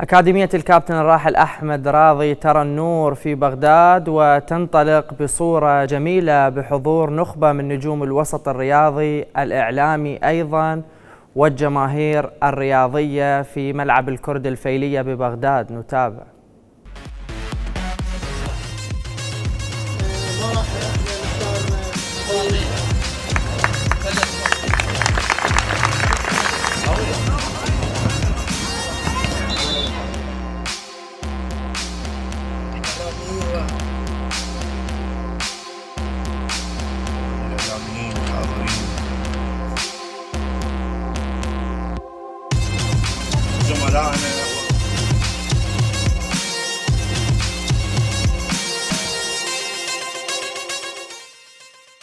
أكاديمية الكابتن الراحل أحمد راضي ترى النور في بغداد وتنطلق بصورة جميلة بحضور نخبة من نجوم الوسط الرياضي الإعلامي أيضا والجماهير الرياضية في ملعب الكرد الفيلية ببغداد. نتابع.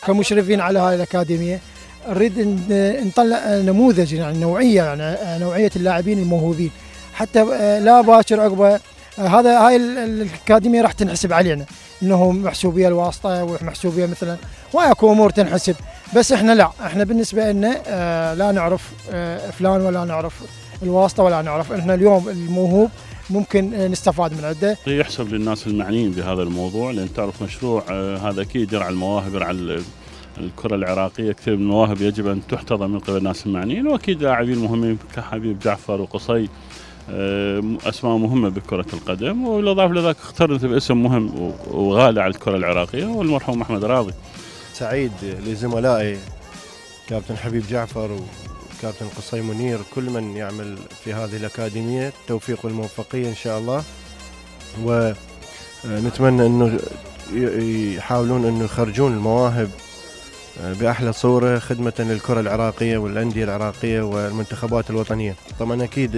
كمشرفين على هذه الأكاديمية نريد نطلع نموذج يعني نوعية يعني نوعية اللاعبين الموهوبين. حتى لا باكر عقبه هذا هاي الأكاديمية راح تنحسب علينا انه محسوبية الواسطة ومحسوبية مثلا واكو أمور تنحسب. بس إحنا لا إحنا بالنسبة لنا آه، لا نعرف آه، فلان ولا نعرف الواسطة ولا نعرف. إحنا اليوم الموهوب ممكن نستفاد من عنده. يحسب للناس المعنيين بهذا الموضوع لأن تعرف مشروع آه، هذا أكيد يرعى المواهب يرعى الكرة العراقية. كثير من المواهب يجب أن تحتضن من قبل الناس المعنيين وأكيد لاعبين مهمين كحبيب جعفر وقصي أسماء مهمة بكرة القدم. والإضافة لذلك اخترت باسم مهم وغالي على الكرة العراقية هو المرحوم أحمد راضي. سعيد لزملائي كابتن حبيب جعفر وكابتن قصي منير كل من يعمل في هذه الأكاديمية التوفيق والموفقيه إن شاء الله. ونتمنى إنه يحاولون إنه يخرجون المواهب بأحلى صورة خدمة للكرة العراقية والأندية العراقية والمنتخبات الوطنية. طبعا أكيد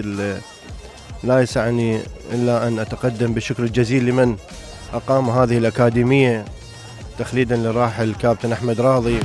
لا يسعني إلا أن أتقدم بالشكر الجزيل لمن أقام هذه الأكاديمية تخليدا للراحل الكابتن أحمد راضي.